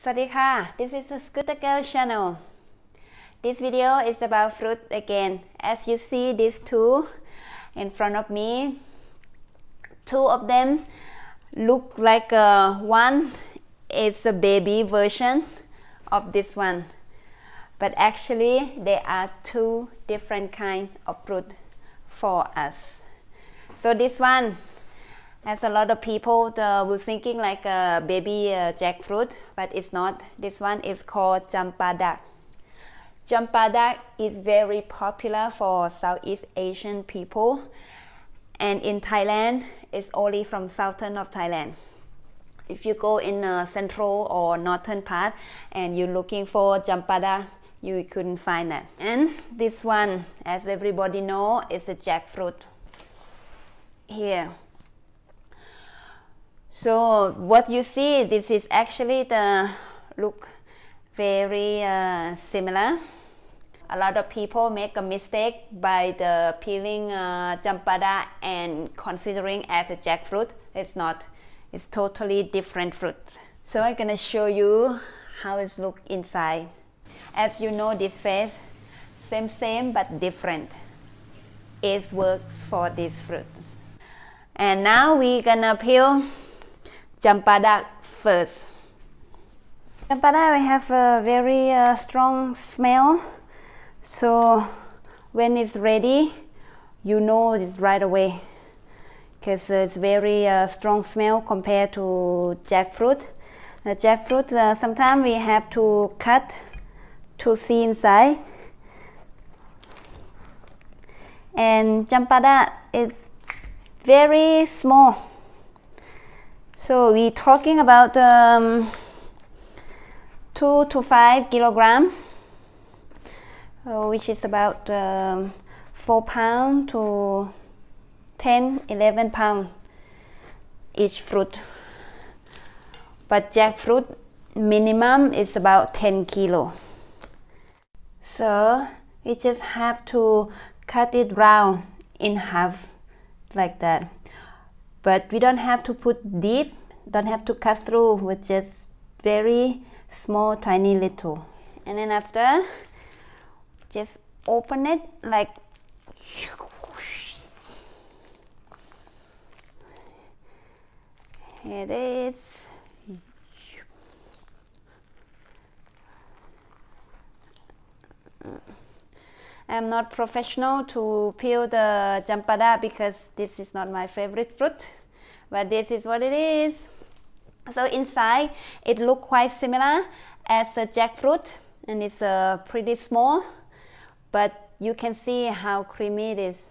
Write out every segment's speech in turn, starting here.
Swadika, this is the Scooter Girl channel. This video is about fruit again. As you see these two in front of me, two of them look like uh, one is a baby version of this one. But actually they are two different kind of fruit for us. So this one as a lot of people uh, were thinking like a baby uh, jackfruit, but it's not. This one is called Champadak. Champadak is very popular for Southeast Asian people, and in Thailand, it's only from southern of Thailand. If you go in a central or northern part and you're looking for Champadak, you couldn't find that. And this one, as everybody know, is a jackfruit. Here, so what you see, this is actually the look very uh, similar. A lot of people make a mistake by the peeling uh, and considering as a jackfruit. It's not. It's totally different fruit. So I'm gonna show you how it look inside. As you know, this face, same same but different. It works for this fruit. And now we're gonna peel Champadak first. Champadak have a very uh, strong smell, so when it's ready, you know it's right away because it's very uh, strong smell compared to jackfruit. The jackfruit, uh, sometimes we have to cut to see inside. And champadak is very small so we're talking about um, 2 to 5 kilogram, uh, which is about um, 4 pound to 10, 11 pound each fruit. But jackfruit minimum is about 10 kilo. So we just have to cut it round in half like that. But we don't have to put deep don't have to cut through with just very small tiny little. And then after just open it like here it is. I'm not professional to peel the champada because this is not my favorite fruit but this is what it is. So inside it look quite similar as a jackfruit and it's uh, pretty small but you can see how creamy it is.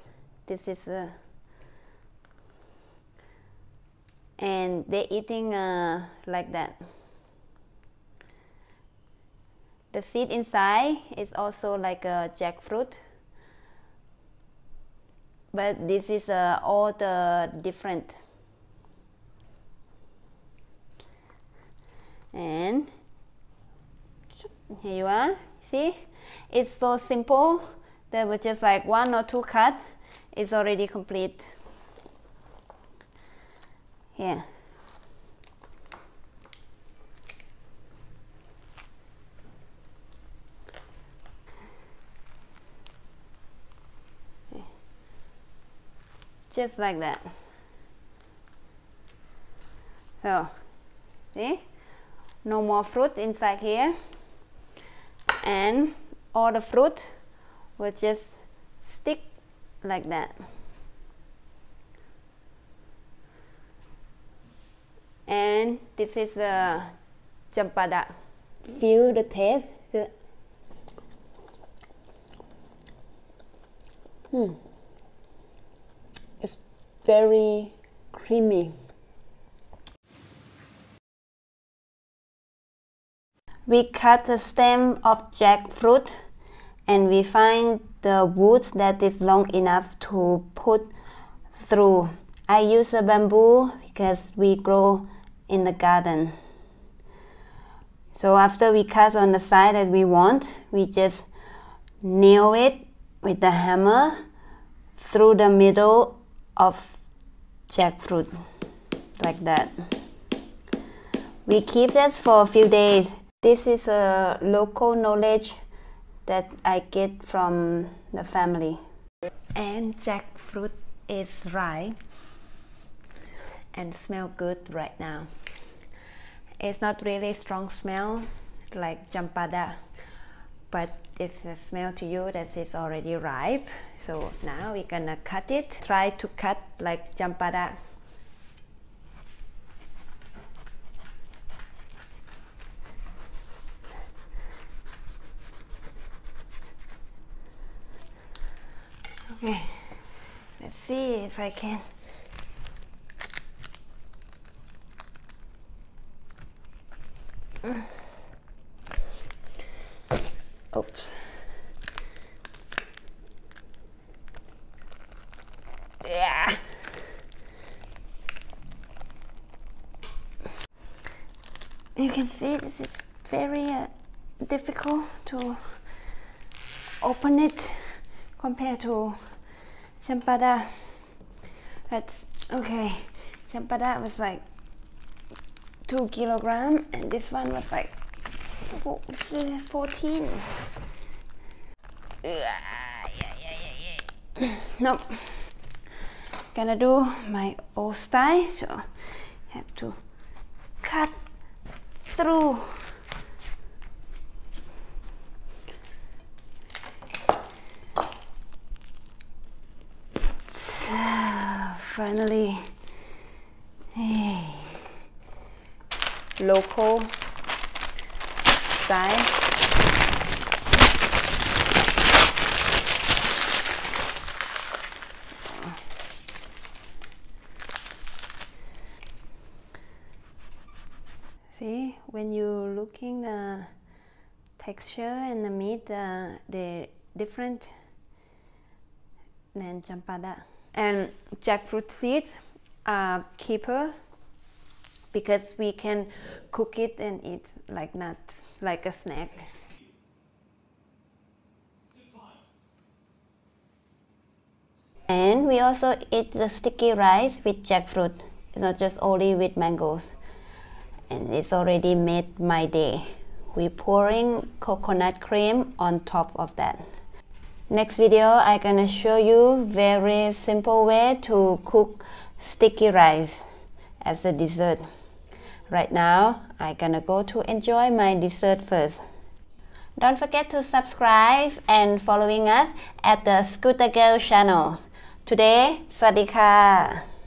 This is uh, and they're eating uh, like that. The seed inside is also like a jackfruit but this is uh, all the different and here you are. See? It's so simple that with just like one or two cut it's already complete. Here. Just like that. So see no more fruit inside here. And all the fruit will just stick like that. And this is the champada feel the taste. Hmm. it's very creamy We cut the stem of jackfruit and we find the wood that is long enough to put through. I use a bamboo because we grow in the garden. So after we cut on the side that we want, we just nail it with the hammer through the middle of jackfruit like that. We keep this for a few days This is a local knowledge that I get from the family. And jackfruit is ripe and smell good right now. It's not really strong smell like champada, but it's a smell to you that it's already ripe. So now we're gonna cut it. Try to cut like champada. Okay, let's see if I can Oops. Yeah. You can see this is very uh, difficult to open it compared to champada. That's okay. Champada was like two kilogram and this one was like four, 14 nope gonna do my old style so have to cut through finally local style. See, when you looking the texture and the meat, uh, the different than champada. And jackfruit seeds are uh, keeper because we can cook it and eat like nuts, like a snack. And we also eat the sticky rice with jackfruit, it's not just only with mangoes. And it's already made my day. We're pouring coconut cream on top of that. Next video, I'm gonna show you very simple way to cook sticky rice as a dessert. Right now, I'm gonna go to enjoy my dessert first. Don't forget to subscribe and following us at the Scooter Girl channel. Today, สวัสดีค่ะ